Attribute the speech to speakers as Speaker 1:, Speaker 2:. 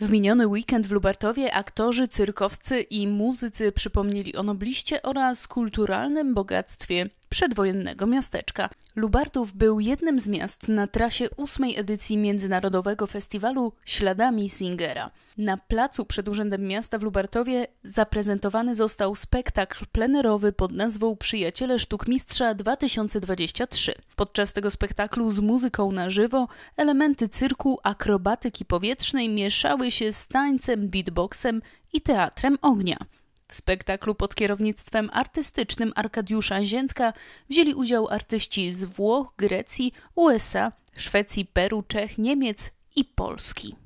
Speaker 1: W miniony weekend w Lubartowie aktorzy, cyrkowcy i muzycy przypomnieli o nobliście oraz kulturalnym bogactwie przedwojennego miasteczka. Lubartów był jednym z miast na trasie ósmej edycji Międzynarodowego Festiwalu Śladami Singera. Na placu przed Urzędem Miasta w Lubartowie zaprezentowany został spektakl plenerowy pod nazwą Przyjaciele Sztuk Mistrza 2023. Podczas tego spektaklu z muzyką na żywo elementy cyrku, akrobatyki powietrznej mieszały się z tańcem, beatboxem i teatrem ognia. W spektaklu pod kierownictwem artystycznym Arkadiusza Ziętka wzięli udział artyści z Włoch, Grecji, USA, Szwecji, Peru, Czech, Niemiec i Polski.